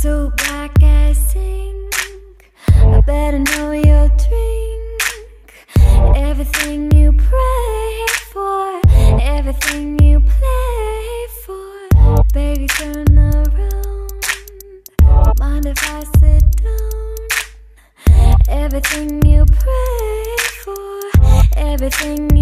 so black I sink. I better know your drink. Everything you pray for, everything you play for. Baby, turn around. Mind if I sit down? Everything you pray for, everything